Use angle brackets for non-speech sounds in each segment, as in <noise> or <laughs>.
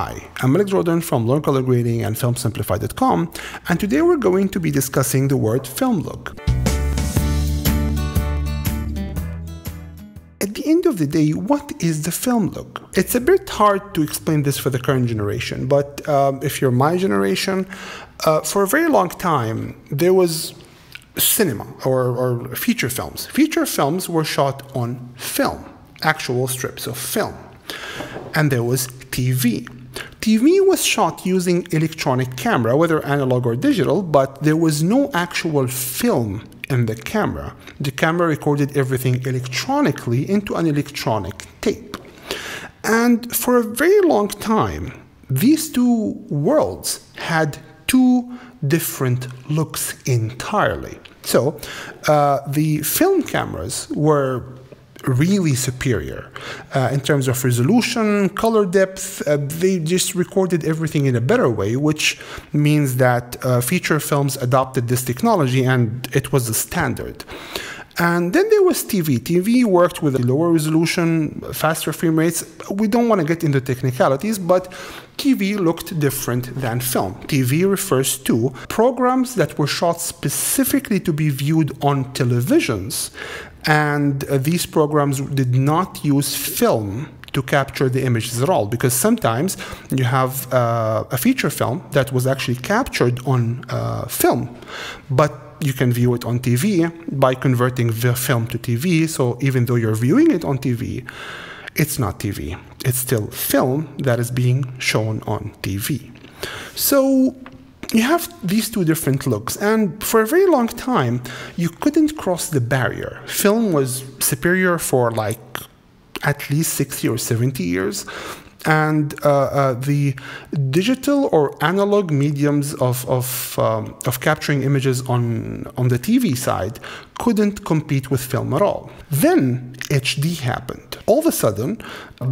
Hi, I'm Malik Jordan from Learn Color Grading and FilmSimplified.com, and today we're going to be discussing the word film look. At the end of the day, what is the film look? It's a bit hard to explain this for the current generation, but um, if you're my generation, uh, for a very long time, there was cinema or, or feature films. Feature films were shot on film, actual strips of film. And there was TV. TV was shot using electronic camera, whether analog or digital, but there was no actual film in the camera. The camera recorded everything electronically into an electronic tape. And for a very long time, these two worlds had two different looks entirely. So uh, the film cameras were really superior uh, in terms of resolution, color depth. Uh, they just recorded everything in a better way, which means that uh, feature films adopted this technology and it was the standard. And then there was TV. TV worked with a lower resolution, faster frame rates. We don't want to get into technicalities, but TV looked different than film. TV refers to programs that were shot specifically to be viewed on televisions, and uh, these programs did not use film to capture the images at all because sometimes you have uh, a feature film that was actually captured on uh, film but you can view it on TV by converting the film to TV. So even though you're viewing it on TV, it's not TV. It's still film that is being shown on TV. So you have these two different looks, and for a very long time, you couldn't cross the barrier. Film was superior for like at least 60 or 70 years and uh, uh, the digital or analog mediums of, of, um, of capturing images on, on the TV side couldn't compete with film at all. Then HD happened. All of a sudden,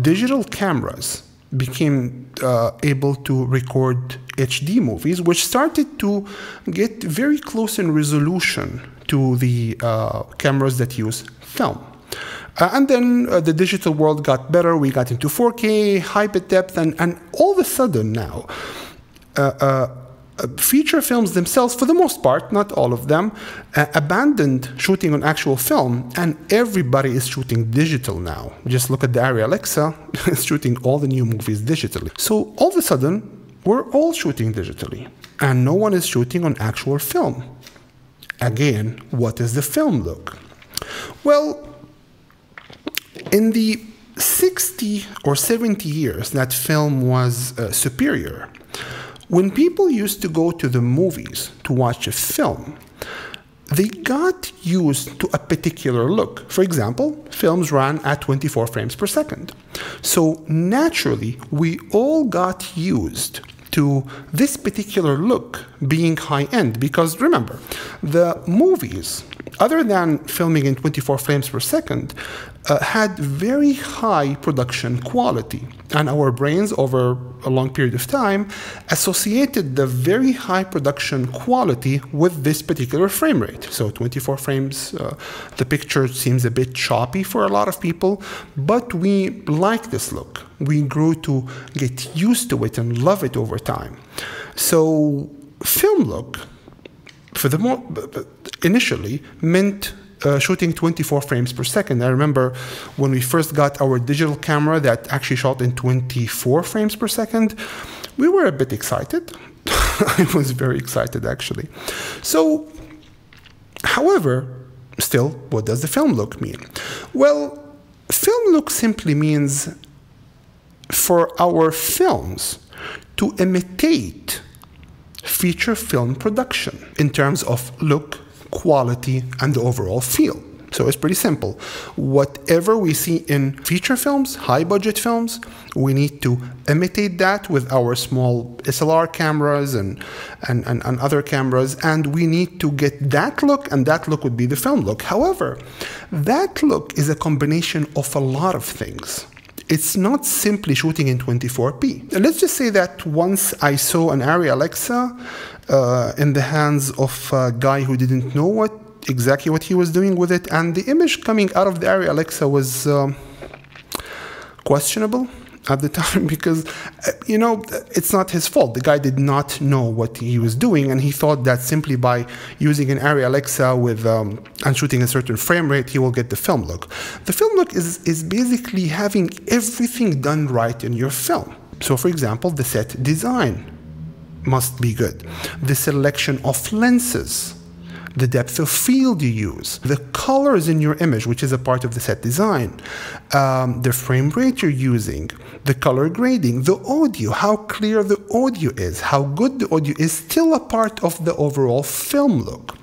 digital cameras became uh, able to record HD movies, which started to get very close in resolution to the uh, cameras that use film. Uh, and then uh, the digital world got better. We got into 4K, high bit depth, and, and all of a sudden now, uh, uh feature films themselves, for the most part, not all of them, uh, abandoned shooting on actual film, and everybody is shooting digital now. Just look at the Arri Alexa, <laughs> it's shooting all the new movies digitally. So all of a sudden, we're all shooting digitally, and no one is shooting on actual film. Again, what is the film look? Well, in the 60 or 70 years that film was uh, superior, when people used to go to the movies to watch a film, they got used to a particular look. For example, films ran at 24 frames per second. So naturally, we all got used to this particular look being high end because remember, the movies other than filming in 24 frames per second, uh, had very high production quality. And our brains, over a long period of time, associated the very high production quality with this particular frame rate. So 24 frames, uh, the picture seems a bit choppy for a lot of people, but we like this look. We grew to get used to it and love it over time. So film look for the more initially meant uh, shooting 24 frames per second. I remember when we first got our digital camera that actually shot in 24 frames per second, we were a bit excited. <laughs> I was very excited actually. So, however, still, what does the film look mean? Well, film look simply means for our films to imitate feature film production in terms of look, quality, and the overall feel. So it's pretty simple. Whatever we see in feature films, high budget films, we need to imitate that with our small SLR cameras and, and, and, and, other cameras, and we need to get that look, and that look would be the film look. However, that look is a combination of a lot of things it's not simply shooting in 24p. Let's just say that once I saw an Arri Alexa uh, in the hands of a guy who didn't know what exactly what he was doing with it, and the image coming out of the Arri Alexa was uh, questionable. At the <laughs> time because, uh, you know, it's not his fault. The guy did not know what he was doing, and he thought that simply by using an Arri Alexa with um, and shooting a certain frame rate, he will get the film look. The film look is is basically having everything done right in your film. So, for example, the set design must be good. The selection of lenses the depth of field you use, the colors in your image, which is a part of the set design, um, the frame rate you're using, the color grading, the audio, how clear the audio is, how good the audio is still a part of the overall film look.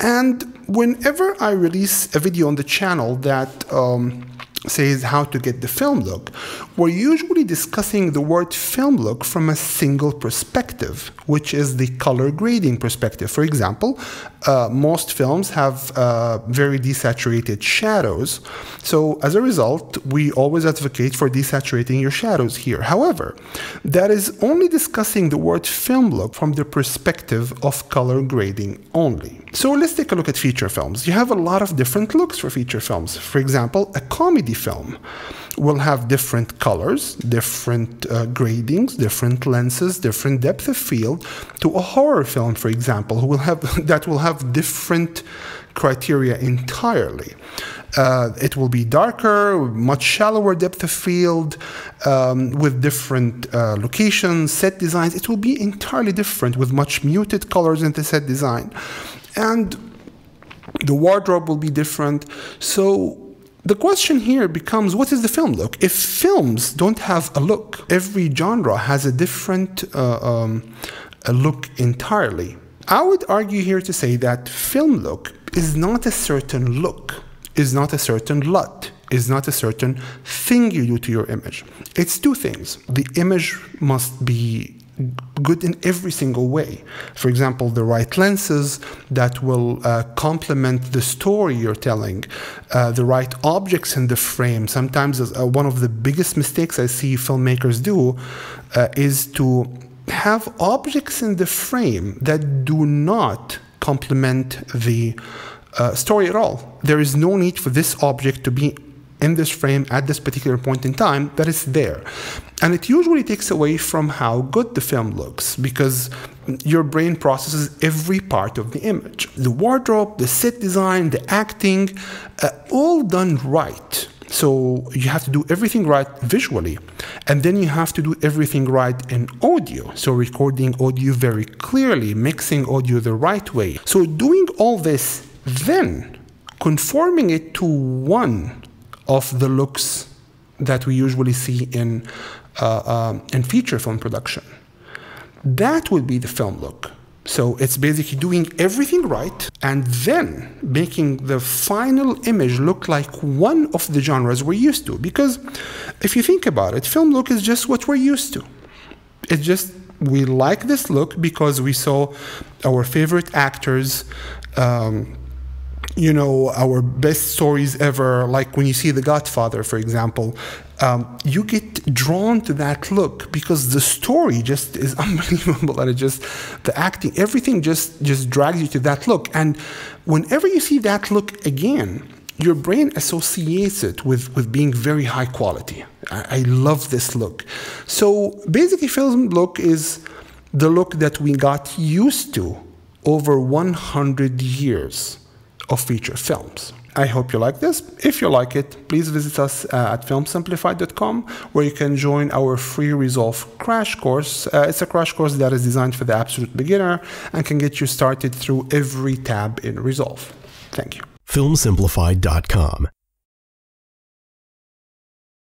And whenever I release a video on the channel that um, says how to get the film look, we're usually discussing the word film look from a single perspective, which is the color grading perspective. For example, uh, most films have uh, very desaturated shadows. So as a result, we always advocate for desaturating your shadows here. However, that is only discussing the word film look from the perspective of color grading only. So let's take a look at feature films. You have a lot of different looks for feature films. For example, a comedy film will have different colors, different uh, gradings, different lenses, different depth of field to a horror film, for example, who will have <laughs> that will have different criteria entirely. Uh, it will be darker, much shallower depth of field, um, with different uh, locations, set designs. It will be entirely different with much muted colors in the set design. And the wardrobe will be different. So the question here becomes what is the film look? If films don't have a look, every genre has a different uh, um, a look entirely. I would argue here to say that film look is not a certain look, is not a certain LUT, is not a certain thing you do to your image. It's two things. The image must be good in every single way. For example, the right lenses that will uh, complement the story you're telling, uh, the right objects in the frame. Sometimes uh, one of the biggest mistakes I see filmmakers do uh, is to have objects in the frame that do not complement the uh, story at all. There is no need for this object to be in this frame at this particular point in time that is there. And it usually takes away from how good the film looks because your brain processes every part of the image. The wardrobe, the set design, the acting, uh, all done right. So you have to do everything right visually. And then you have to do everything right in audio. So recording audio very clearly, mixing audio the right way. So doing all this, then conforming it to one of the looks that we usually see in, uh, uh, in feature film production. That would be the film look. So it's basically doing everything right and then making the final image look like one of the genres we're used to. Because if you think about it, film look is just what we're used to. It's just we like this look because we saw our favorite actors um, you know our best stories ever like when you see the godfather for example um, you get drawn to that look because the story just is <laughs> unbelievable and it just the acting everything just just drags you to that look and whenever you see that look again your brain associates it with, with being very high quality. I, I love this look. So basically, film look is the look that we got used to over 100 years of feature films. I hope you like this. If you like it, please visit us uh, at filmsimplified.com where you can join our free Resolve crash course. Uh, it's a crash course that is designed for the absolute beginner and can get you started through every tab in Resolve. Thank you. Filmsimplified.com